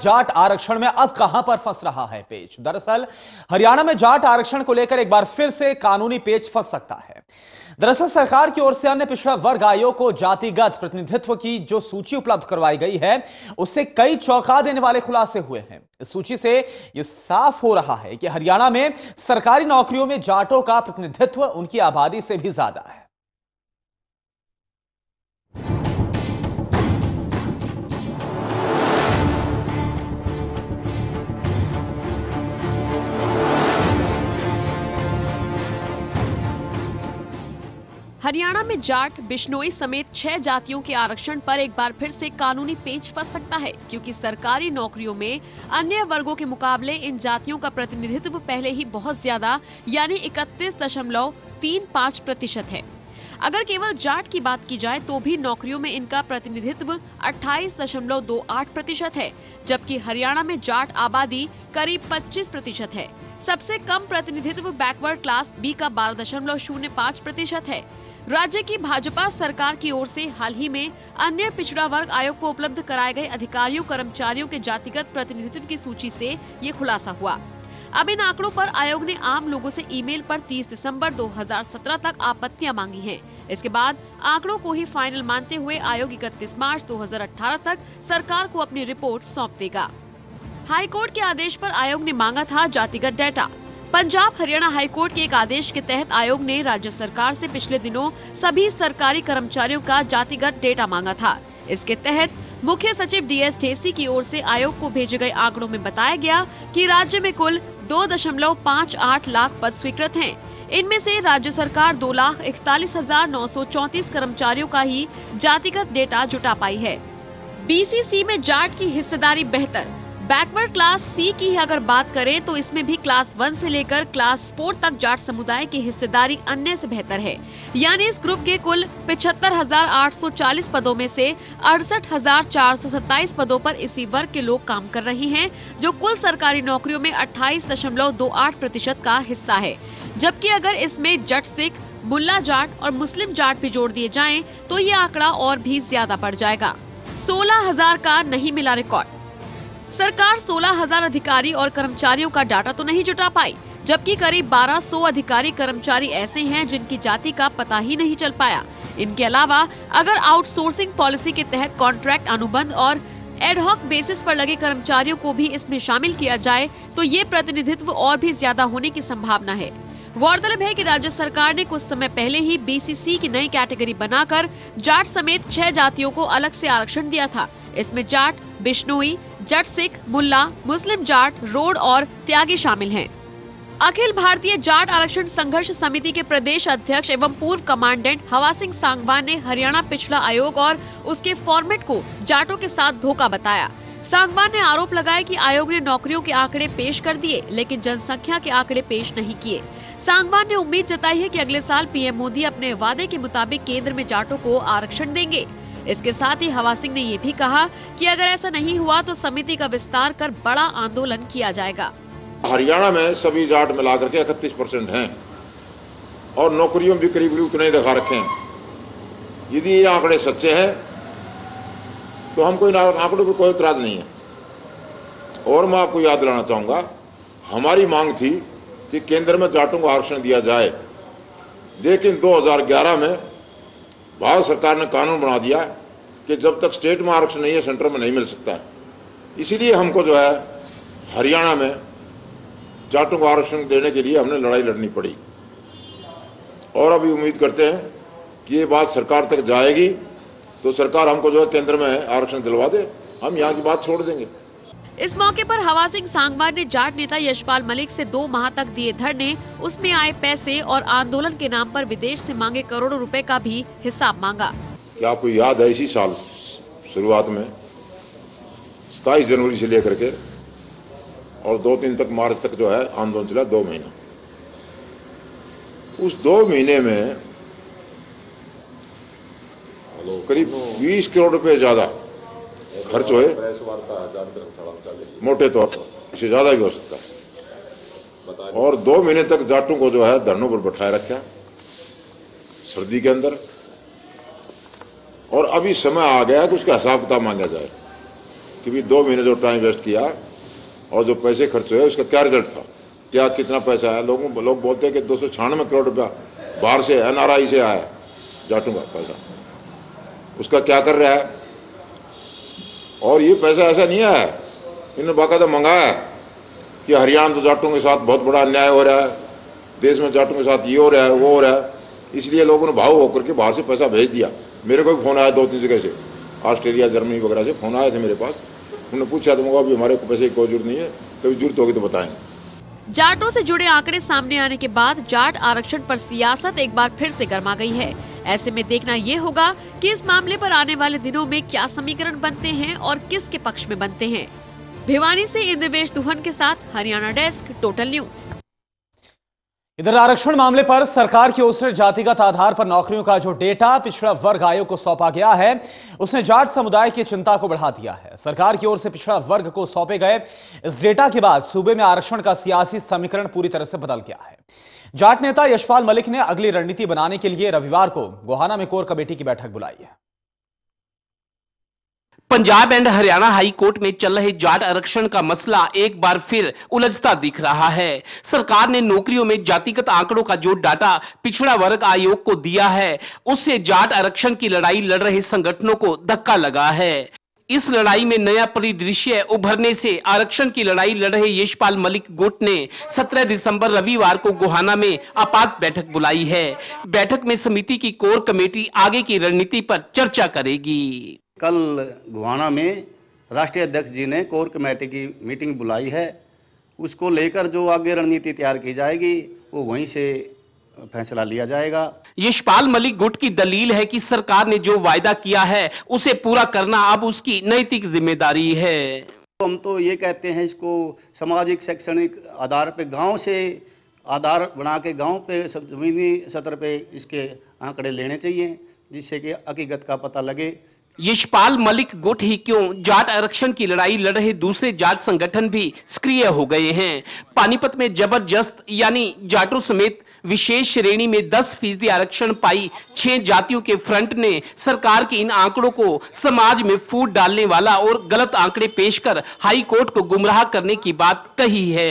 जाट आरक्षण में अब कहाँ पर फंस रहा है पेच? दरअसल, हरियाणा में जाट आरक्षण को लेकर एक बार फिर से कानूनी पेच फंस सकता है। दरअसल, सरकार की ओर से अन्य पिछड़ा वर्ग आयोग को जातिगत प्रतिनिधित्व की जो सूची उपलब्ध करवाई गई है उससे कई चौंका देने वाले खुलासे हुए हैं। इस सूची से यह साफ़ हो रहा है कि हरियाणा में सरकारी नौकरियों में जाटों का प्रतिनिधित्व, उनकी आबादी से भी ज़्यादा है। हरियाणा में जाट, बिश्नोई समेत छह जातियों के आरक्षण पर एक बार फिर से कानूनी पेच फंस सकता है, क्योंकि सरकारी नौकरियों में अन्य वर्गों के मुकाबले इन जातियों का प्रतिनिधित्व पहले ही बहुत ज़्यादा, यानी इकतीस दशमलव तीन पाँच प्रतिशत है। अगर केवल जाट की बात की जाए तो भी नौकरियों में इनका प्रतिनिधित्व अट्ठाईस दशमलव दो आठ प्रतिशत है, जबकि हरियाणा में जाट आबादी करीब पच्चीस प्रतिशत है। सबसे कम प्रतिनिधित्व बैकवर्ड क्लास बी का बारह दशमलव शून्य पाँच प्रतिशत है। राज्य की भाजपा सरकार की ओर से हाल ही में अन्य पिछड़ा वर्ग आयोग को उपलब्ध कराए गए अधिकारियों, कर्मचारियों के जातिगत प्रतिनिधित्व की सूची से ये खुलासा हुआ। अब इन आंकड़ों पर आयोग ने आम लोगों से ईमेल पर 30 दिसंबर 2017 तक आपत्तियाँ मांगी हैं। इसके बाद आंकड़ों को ही फाइनल मानते हुए आयोग 31 मार्च 2018 तक सरकार को अपनी रिपोर्ट सौंप देगा। हाईकोर्ट के आदेश पर आयोग ने मांगा था जातिगत डेटा। पंजाब हरियाणा हाईकोर्ट के एक आदेश के तहत आयोग ने राज्य सरकार से पिछले दिनों सभी सरकारी कर्मचारियों का जातिगत डेटा मांगा था। इसके तहत मुख्य सचिव डीएस ढेसी की ओर से आयोग को भेजे गए आंकड़ों में बताया गया कि राज्य में कुल दो दशमलव पाँच आठ लाख पद स्वीकृत हैं। इनमें से राज्य सरकार दो लाख इकतालीस हज़ार नौ सौ चौंतीस कर्मचारियों का ही जातिगत डेटा जुटा पाई है। बीसीसी में जाट की हिस्सेदारी बेहतर बैकवर्ड क्लास सी की अगर बात करें तो इसमें भी क्लास वन से लेकर क्लास फोर तक जाट समुदाय की हिस्सेदारी अन्य से बेहतर है। यानी इस ग्रुप के कुल पिछहत्तर पदों में से अड़सठ पदों पर इसी वर्ग के लोग काम कर रहे हैं, जो कुल सरकारी नौकरियों में अट्ठाईस प्रतिशत का हिस्सा है। जबकि अगर इसमें जट सिख, मुल्ला जाट और मुस्लिम जाट भी जोड़ दिए जाएँ तो ये आंकड़ा और भी ज़्यादा बढ़ जाएगा। सोलह हज़ार का नहीं मिला रिकॉर्ड। सरकार 16,000 अधिकारी और कर्मचारियों का डाटा तो नहीं जुटा पाई जबकि करीब 1200 अधिकारी कर्मचारी ऐसे हैं जिनकी जाति का पता ही नहीं चल पाया। इनके अलावा अगर आउटसोर्सिंग पॉलिसी के तहत कॉन्ट्रैक्ट अनुबंध और एडहॉक बेसिस पर लगे कर्मचारियों को भी इसमें शामिल किया जाए तो ये प्रतिनिधित्व और भी ज़्यादा होने की संभावना है। गौरतलब है कि राज्य सरकार ने कुछ समय पहले ही बीसीसी की नई कैटेगरी बनाकर जाट समेत छह जातियों को अलग से आरक्षण दिया था। इसमें जाट बिश्नोई जट सिख, मुल्ला, मुस्लिम जाट, रोड और त्यागी शामिल हैं। अखिल भारतीय जाट आरक्षण संघर्ष समिति के प्रदेश अध्यक्ष एवं पूर्व कमांडेंट हवा सिंह सांगवान ने हरियाणा पिछड़ा आयोग और उसके फॉर्मेट को जाटों के साथ धोखा बताया। सांगवान ने आरोप लगाया कि आयोग ने नौकरियों के आंकड़े पेश कर दिए, लेकिन जनसंख्या के आंकड़े पेश नहीं किए। सांगवान ने उम्मीद जताई है कि अगले साल पीएम मोदी अपने वादे के मुताबिक केंद्र में जाटों को आरक्षण देंगे। इसके साथ ही हवा सिंह ने ये भी कहा कि अगर ऐसा नहीं हुआ तो समिति का विस्तार कर बड़ा आंदोलन किया जाएगा। हरियाणा में सभी जाट मिलाकर के इकतीस परसेंट है और नौकरियों भी करीब करीब उतने दिखा रखे हैं। यदि ये आंकड़े सच्चे हैं तो हमको इन आंकड़ों पर कोई इतराज नहीं है। और मैं आपको याद दिलाना चाहूँगा, हमारी मांग थी कि केंद्र में जाटों को आरक्षण दिया जाए। लेकिन 2011 में भारत सरकार ने कानून बना दिया कि जब तक स्टेट में आरक्षण नहीं है सेंटर में नहीं मिल सकता। है इसीलिए हमको जो है, हरियाणा में जाटों को आरक्षण देने के लिए हमने लड़ाई लड़नी पड़ी। और अभी उम्मीद करते हैं कि ये बात सरकार तक जाएगी तो सरकार हमको जो है, केंद्र में आरक्षण दिलवा दे। हम यहाँ की बात छोड़ देंगे। इस मौके पर हवा सिंह सांगवान ने जाट नेता यशपाल मलिक से दो माह तक दिए धरने उसमें आए पैसे और आंदोलन के नाम पर विदेश से मांगे करोड़ों रुपए का भी हिसाब मांगा। क्या आपको याद है इसी साल शुरुआत में? सताईस जनवरी से लेकर के और दो तीन तक मार्च तक जो है आंदोलन चला दो महीना। उस दो महीने में करीब 20 करोड़ रुपए ज़्यादा खर्च हुए। मोटे तौर पर इससे ज़्यादा भी हो सकता है। और दो महीने तक जाटों को जो है, धरनों पर बैठाए रखा। सर्दी के अंदर। और अभी समय आ गया कि उसका हिसाब किताब मांगा जाए कि भी दो महीने जो टाइम वेस्ट किया और जो पैसे खर्च हुए, उसका क्या रिज़ल्ट था? क्या कितना पैसा आया? लोगों, लोग बोलते हैं कि दो सौ छियानवे करोड़ रुपया बाहर से एनआरआई से आया जाटू का पैसा। उसका क्या कर रहा है? और ये पैसा ऐसा नहीं आया इन्होंने बाकायदा मंगाया है कि हरियाणा तो जाटों के साथ बहुत बड़ा अन्याय हो रहा है, देश में जाटों के साथ ये हो रहा है, वो हो रहा है। इसलिए लोगों ने भाव होकर के बाहर से पैसा भेज दिया। मेरे को भी फ़ोन आया दो तीन जगह से। ऑस्ट्रेलिया, जर्मनी वगैरह से फ़ोन आए थे मेरे पास। उन्होंने पूछा तो अभी हमारे को पैसे की कोई ज़रूरत नहीं है, कभी ज़रूरत होगी तो बताएँगे। जाटों से जुड़े आंकड़े सामने आने के बाद जाट आरक्षण पर सियासत एक बार फिर से गर्मा गई है। ऐसे में देखना ये होगा कि इस मामले पर आने वाले दिनों में क्या समीकरण बनते हैं और किसके पक्ष में बनते हैं। भिवानी से इंद्रवेश दुहन के साथ हरियाणा डेस्क टोटल न्यूज़ इधर आरक्षण मामले पर सरकार की ओर से जातिगत आधार पर नौकरियों का जो डेटा पिछड़ा वर्ग आयोग को सौंपा गया है, उसने जाट समुदाय की चिंता को बढ़ा दिया है। सरकार की ओर से पिछड़ा वर्ग को सौंपे गए इस डेटा के बाद सूबे में आरक्षण का सियासी समीकरण पूरी तरह से बदल गया है। जाट नेता यशपाल मलिक ने अगली रणनीति बनाने के लिए रविवार को गोहाना में कोर कमेटी की बैठक बुलाई है। Punjab and Haryana high court में चल रहे जाट आरक्षण का मसला एक बार फिर उलझता दिख रहा है। सरकार ने नौकरियों में जातिगत आंकड़ों का जो डाटा पिछड़ा वर्ग आयोग को दिया है, उससे जाट आरक्षण की लड़ाई लड़ रहे संगठनों को धक्का लगा है। इस लड़ाई में नया परिदृश्य उभरने से आरक्षण की लड़ाई लड़ रहे यशपाल मलिक गुट ने 17 दिसंबर रविवार को गोहाना में आपात बैठक बुलाई है। बैठक में समिति की कोर कमेटी आगे की रणनीति पर चर्चा करेगी। कल गुहाना में राष्ट्रीय अध्यक्ष जी ने कोर कमेटी की मीटिंग बुलाई है। उसको लेकर जो आगे रणनीति तैयार की जाएगी, वो वहीं से फैसला लिया जाएगा। यशपाल मलिक गुट की दलील है कि सरकार ने जो वायदा किया है उसे पूरा करना अब उसकी नैतिक ज़िम्मेदारी है। तो हम तो ये कहते हैं इसको सामाजिक शैक्षणिक आधार पे गाँव से आधार बना के गाँव पे जमीनी सतर पे इसके आंकड़े लेने चाहिए जिससे कि हकीकत का पता लगे। यशपाल मलिक गुट ही क्यों? जाट आरक्षण की लड़ाई लड़ रहे दूसरे जाट संगठन भी सक्रिय हो गए हैं। पानीपत में ज़बरदस्त, यानी जाटों समेत विशेष श्रेणी में 10 फ़ीसदी आरक्षण पाई छह जातियों के फ्रंट ने सरकार के इन आंकड़ों को समाज में फूट डालने वाला और गलत आंकड़े पेश कर हाई कोर्ट को गुमराह करने की बात कही है।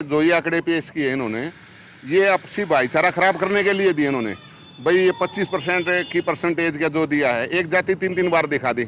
जो ये आंकड़े पेश किए इन्होंने। ये आपसी भाईचारा खराब करने के लिए दिए इन्होंने। भाई, ये 25 परसेंट की परसेंटेज का जो दिया है? एक जाति तीन तीन बार दिखा दी।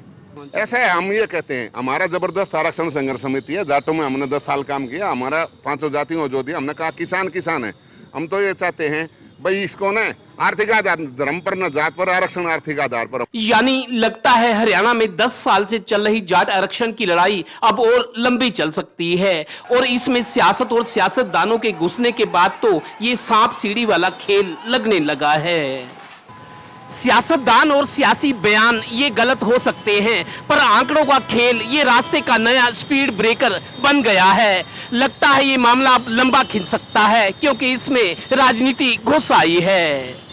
ऐसा है, हम ये कहते हैं, हमारा ज़बरदस्त आरक्षण संघर्ष समिति है, जाटों में हमने 10 साल काम किया, हमारा पाँचों जातियों जो दिया, हमने कहा किसान किसान है। हम तो ये चाहते हैं आर्थिक आधार, धर्म पर न जात पर आरक्षण, आर्थिक आधार पर। यानी लगता है हरियाणा में 10 साल से चल रही जाट आरक्षण की लड़ाई अब और लंबी चल सकती है। और इसमें सियासत और सियासतदानों के घुसने के बाद तो ये सांप सीढ़ी वाला खेल लगने लगा है। सियासतदान और सियासी बयान, ये गलत हो सकते हैं। पर आंकड़ों का खेल, ये रास्ते का नया स्पीड ब्रेकर बन गया है। लगता है ये मामला अब लंबा खिंच सकता है, क्योंकि इसमें राजनीति घुस आई है।